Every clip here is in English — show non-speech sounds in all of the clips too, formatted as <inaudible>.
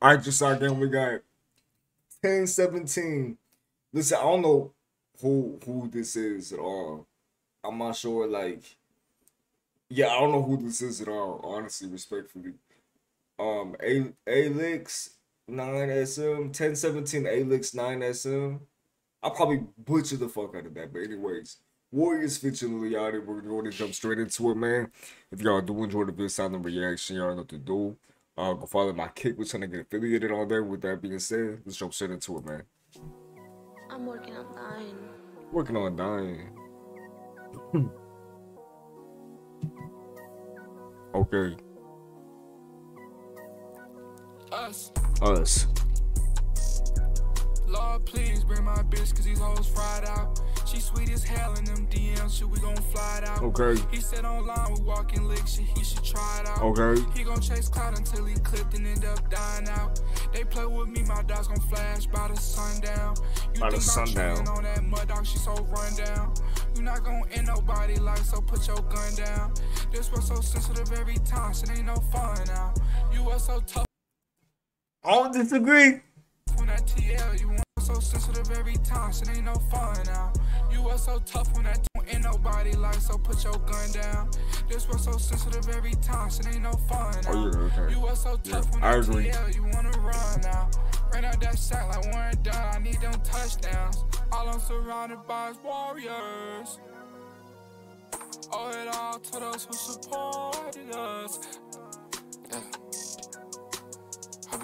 All right, just again, we got 10 17. Listen, I don't know who who this is at all. I'm not sure, like, yeah, I don't know who this is at all, honestly, respectfully. Um, ALYX 9SM, 1017 ALYX 9SM. I'll probably butcher the fuck out of that, but anyways. Warriors featuring Lil We're going to jump straight into it, man. If y'all do enjoy the video sound and reaction, y'all know what to do. Uh, go follow my kick. We're trying to get affiliated on there. With that being said, let's jump straight into it, man. I'm working on dying. Working on dying. <clears throat> okay. Us. Us. Lord, please bring my bitch, cause these hoes fried out. She sweet as hell in them DMs, shit, we gon' fly it out. Okay. He said online, we walking lick shit, he should try it out. Okay. He gon' chase cloud until he clipped and end up dying out. They play with me, my dogs gon' flash by the sundown. You By the sundown. On that mud dog, she so run down. You not gon' end nobody like, so put your gun down. This was so sensitive every time, shit ain't no fun now. You was so tough I don't disagree. So sensitive every time, shit ain't no fun now. You was so tough when that don't ain't nobody like, so put your gun down. This was so sensitive every time, shit ain't no fun now. Oh, yeah, okay. You was so tough when I agree. TL, you wanna run now. Ran out that shot like Warrick Dunn, I need them touchdowns. All I'm surrounded by is warriors. Owe it all to those who supported us. Yeah.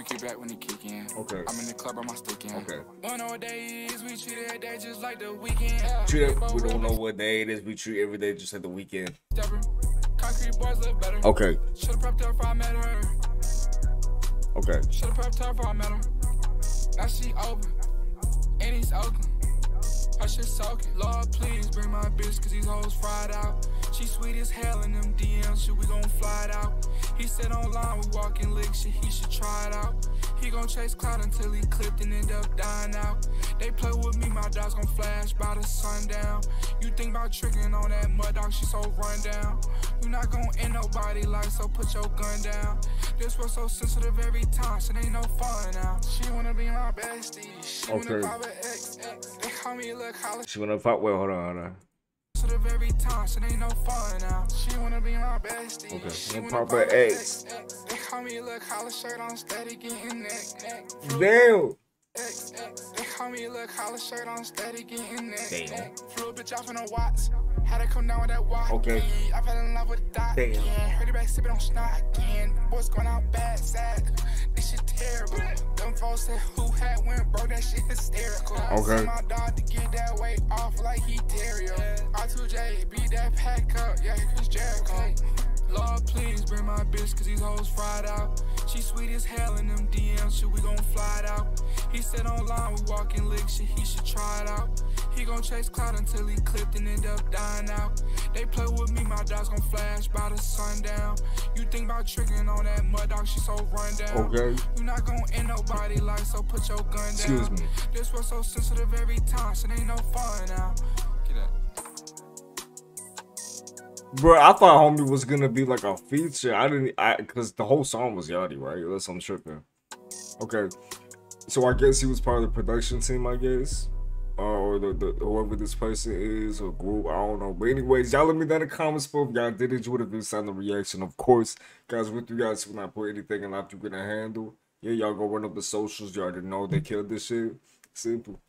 You get back when he kick in. Okay. I'm in the club, I'm my stick in. Okay. Don't know what day is, we treat it day just like the weekend. Treat it, we don't know what day it is. We treat every day just like the weekend. Concrete boys look better. Okay. Should've prepped her if I met her. Okay. Should've prepped her if I met her. Now she open. And he's Oakland. Her shit soaking. Lord, please bring my bitch, cause these hoes fried out. She sweet as hell in them DMs, shit, we gon' fly it out. He said online, we walking lick shit, he should try it out. He gon' chase cloud until he clipped and end up dying out. They play with me, my dogs gon' flash by the sundown. You think about tricking on that mud dog, she so run down. You not gon' end nobody like, so put your gun down. This was so sensitive every time, shit ain't no fun now. She wanna be my bestie, she Okay. wanna pop an X, X. They call me Lil College She wanna fight. Wait, hold on, hold on. Sensitive every time, shit ain't no fun now. She wanna be my bestie. Okay, She no wanna pop pop her an X. X. They call me Lil Collar shirt on steady getting neck, neck. Damn. X, X. They call me Lil Collar shirt on steady getting neck, Damn. neck. Flew a bitch off in a watts. Had to come down with that walk. Okay. I fell in love with that Damn. again. Heard it back sipping on snot again. Boys going out bad, sad. This shit terrible. Them folks said who had went broke, that shit hysterical. Okay. My dog R2J, beat that pack up, yeah, Chris Jericho. Lord, please bring my bitch, cause these hoes fried out. She sweet as hell in them DMs, shit, we gon' fly it out. He said online, we walking lick shit, he should try it out. He gon' chase cloud until he clipped and end up dying out. They play with me, my dogs gon' flash by the sundown. You think about tricking on that mud dog, she so run down. Okay. You not gon' end nobody like, so put your gun down. Excuse me. This was so sensitive every time, shit ain't no fun now. Bro, I thought Homie was gonna be like a feature. I didn't, I because the whole song was Yachty, right? Unless I'm tripping. Okay, so I guess he was part of the production team, I guess, uh, or the, the whoever this person is or group. I don't know. But anyways, y'all let me know in the comments below if y'all did enjoy the video sound the reaction. Of course, guys, with you guys when I put anything in life you're gonna handle. Yeah, y'all go run up the socials. Y'all already know they killed this shit. Simple.